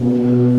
Amen.